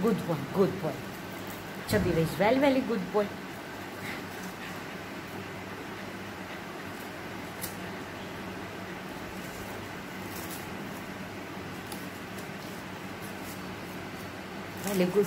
Good boy, good boy. Chabira is very, very good boy. Very good.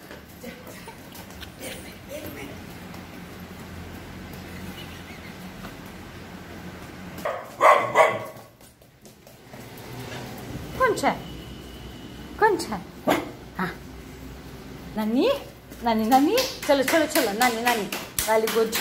કોણ છે કોણ છે હા નાની નાની નાની ચલો ચલો ચલો નાની નાની વેરી ગુડ